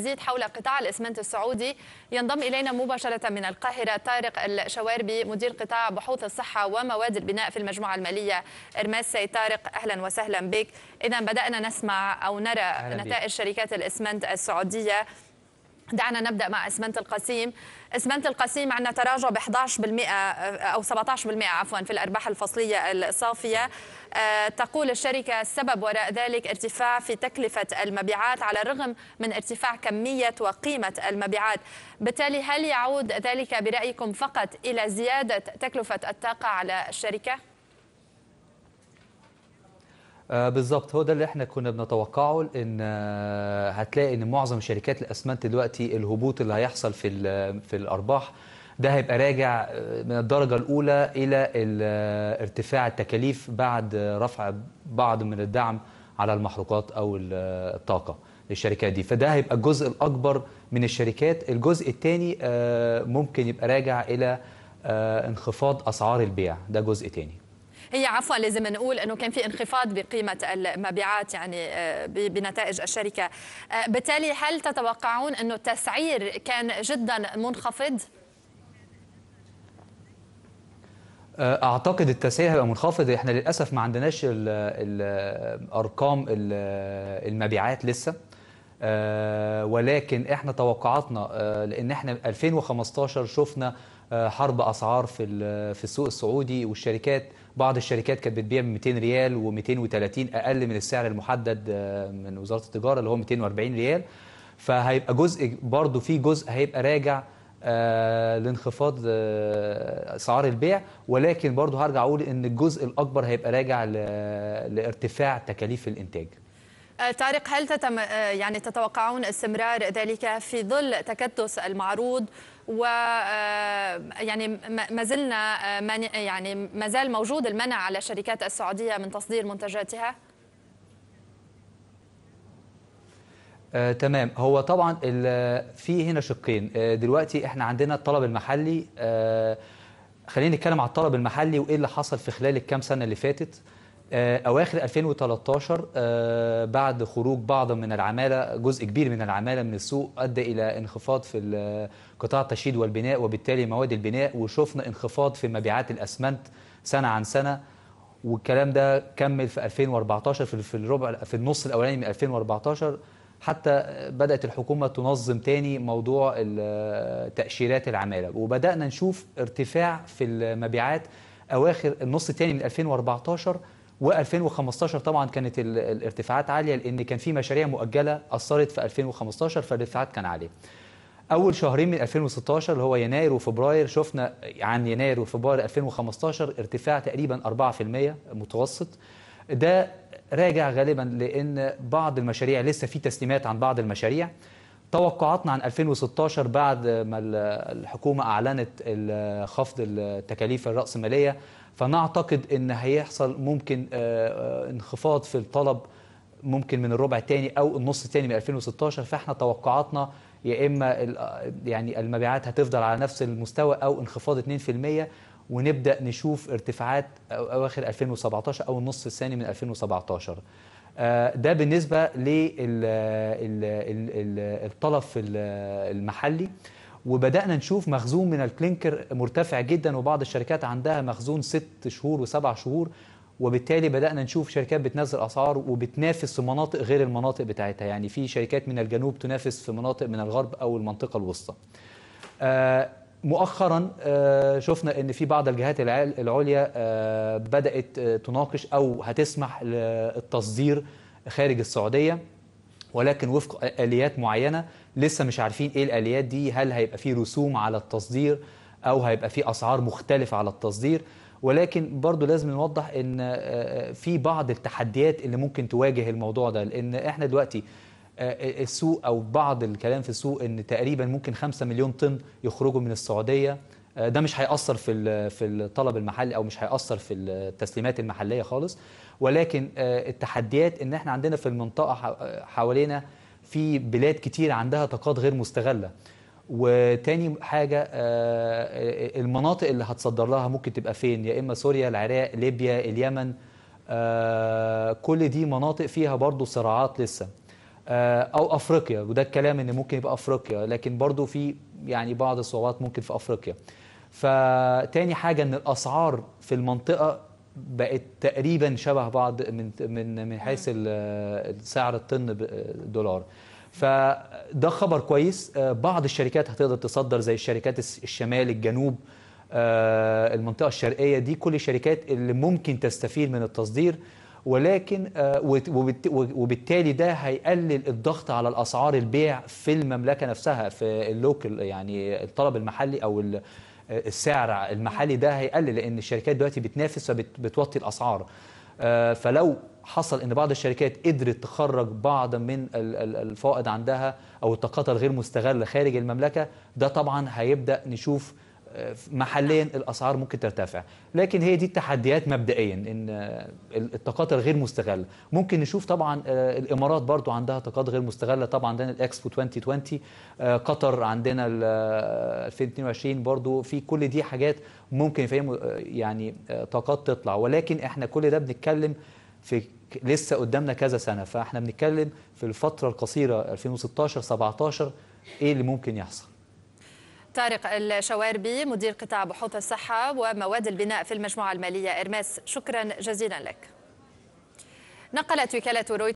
زيد حول قطاع الإسمنت السعودي. ينضم إلينا مباشرة من القاهرة طارق الشواربي مدير قطاع بحوث الصحة ومواد البناء في المجموعة المالية. هيرميس سيد طارق أهلا وسهلا بك. اذا بدأنا نسمع أو نرى نتائج شركات الإسمنت السعودية. دعنا نبدأ مع إسمنت القصيم. اسمنت القصيم عندنا تراجع ب 11% أو 17% عفوا في الأرباح الفصلية الصافية. آه، تقول الشركة السبب وراء ذلك ارتفاع في تكلفة المبيعات على الرغم من ارتفاع كمية وقيمة المبيعات. بالتالي هل يعود ذلك برأيكم فقط إلى زيادة تكلفة الطاقة على الشركة؟ آه بالظبط هو ده اللي إحنا كنا بنتوقعه إن آه هتلاقي إن معظم شركات الأسمنت دلوقتي الهبوط اللي هيحصل في في الأرباح ده هيبقى راجع من الدرجة الأولى إلى ارتفاع التكاليف بعد رفع بعض من الدعم على المحروقات أو الطاقة للشركات دي. فده هيبقى الجزء الأكبر من الشركات. الجزء الثاني ممكن يبقى راجع إلى انخفاض أسعار البيع. ده جزء ثاني هي عفوا لازم نقول إنه كان في انخفاض بقيمة المبيعات يعني بنتائج الشركة. بالتالي هل تتوقعون إنه التسعير كان جدا منخفض؟ أعتقد التسعير هيبقى منخفض. إحنا للأسف ما عندناش الارقام المبيعات لسه. ولكن إحنا توقعاتنا لأن إحنا 2015 شفنا حرب أسعار في في السوق السعودي والشركات بعض الشركات كانت بتبيع ب 200 ريال و230 أقل من السعر المحدد من وزارة التجارة اللي هو 240 ريال. فهيبقى جزء برضه في جزء هيبقى راجع آه لانخفاض آه أسعار البيع. ولكن برضه هرجع أقول إن الجزء الأكبر هيبقى راجع لارتفاع تكاليف الإنتاج. آه طارق هل تتم يعني تتوقعون استمرار ذلك في ظل تكدس المعروض؟ و يعني ما زلنا يعني ما زال موجود المنع على الشركات السعودية من تصدير منتجاتها؟ آه، تمام. هو طبعا في هنا شقين. آه، دلوقتي إحنا عندنا الطلب المحلي. آه، خلينا نتكلم على الطلب المحلي وإيه اللي حصل في خلال الكام سنة اللي فاتت. آه، أواخر 2013 آه، بعد خروج بعض من العمالة جزء كبير من العمالة من السوق أدى إلى انخفاض في قطاع التشييد والبناء وبالتالي مواد البناء وشفنا انخفاض في مبيعات الأسمنت سنة عن سنة. والكلام ده كمل في 2014 في في الربع في النص الأولاني من 2014 حتى بدأت الحكومة تنظم تاني موضوع تأشيرات العمالة. وبدأنا نشوف ارتفاع في المبيعات أواخر النص الثاني من 2014 و2015 طبعا كانت الارتفاعات عالية لأن كان في مشاريع مؤجلة أثرت في 2015 فالارتفاعات كان عاليه. أول شهرين من 2016 اللي هو يناير وفبراير شفنا عن يناير وفبراير 2015 ارتفاع تقريبا 4% متوسط. ده راجع غالبا لأن بعض المشاريع لسه في تسليمات عن بعض المشاريع. توقعاتنا عن 2016 بعد ما الحكومة أعلنت خفض التكاليف الرأسمالية فنعتقد إن هيحصل ممكن انخفاض في الطلب ممكن من الربع الثاني أو النص الثاني من 2016 فإحنا توقعاتنا يا إما يعني المبيعات هتفضل على نفس المستوى أو انخفاض 2% ونبدأ نشوف ارتفاعات أواخر 2017 أو النص الثاني من 2017 ده بالنسبة للطلب في المحلي. وبدأنا نشوف مخزون من الكلينكر مرتفع جدا وبعض الشركات عندها مخزون ست شهور وسبع شهور وبالتالي بدأنا نشوف شركات بتنزل أسعار وبتنافس في مناطق غير المناطق بتاعتها. يعني في شركات من الجنوب تنافس في مناطق من الغرب أو المنطقة الوسطى. آه مؤخرا آه شفنا إن في بعض الجهات العليا آه بدأت تناقش أو هتسمح للتصدير خارج السعودية. ولكن وفق آليات معينة لسه مش عارفين إيه الآليات دي هل هيبقى في رسوم على التصدير أو هيبقى في أسعار مختلفة على التصدير. ولكن برضو لازم نوضح إن في بعض التحديات اللي ممكن تواجه الموضوع ده. لأن إحنا دلوقتي السوق أو بعض الكلام في السوق إن تقريبا ممكن 5 مليون طن يخرجوا من السعودية. ده مش هيأثر في في الطلب المحلي أو مش هيأثر في التسليمات المحلية خالص. ولكن التحديات إن إحنا عندنا في المنطقة حوالينا في بلاد كتير عندها طاقات غير مستغلة. وتاني حاجة المناطق اللي هتصدر لها ممكن تبقى فين؟ يا إما سوريا العراق ليبيا اليمن. كل دي مناطق فيها برضو صراعات لسه. آه، أو أفريقيا وده الكلام إن ممكن يبقى أفريقيا. لكن برضو في يعني بعض الصعوبات ممكن في أفريقيا. فتاني حاجة إن الأسعار في المنطقة بقت تقريبا شبه بعض من من من حيث سعر الطن بالدولار فده خبر كويس. آه، بعض الشركات هتقدر تصدر زي الشركات الشمال الجنوب. آه، المنطقة الشرقية دي كل الشركات اللي ممكن تستفيد من التصدير ولكن آه، وبالتالي ده هيقلل الضغط على الأسعار البيع في المملكة نفسها في اللوكل يعني الطلب المحلي أو ال- السعر المحلي ده هيقلل لأن الشركات دلوقتي بتنافس فبتوطي الأسعار. آه، فلو حصل إن بعض الشركات قدرت تخرج بعض من ال- ال- الفائض عندها أو الطاقات الغير مستغلة خارج المملكة ده طبعا هيبدأ نشوف آه، محليا الأسعار ممكن ترتفع. لكن هي دي التحديات مبدئيا إن آه، الطاقات الغير مستغلة. ممكن نشوف طبعا آه، الإمارات برضو عندها طاقات غير مستغلة. طبعا عندنا الإكسبو 2020 آه، قطر عندنا ال- آه، 2022 برضو. في كل دي حاجات ممكن يفهموا آه، يعني آه، طاقات تطلع. ولكن إحنا كل ده بنتكلم في لسه قدامنا كذا سنة. فإحنا بنتكلم في الفترة القصيرة 2016 17 إيه اللي ممكن يحصل. طارق الشواربي مدير قطاع بحوث الصحة ومواد البناء في المجموعة المالية. إرماس شكرا جزيلا لك. نقلت وكالة رويترز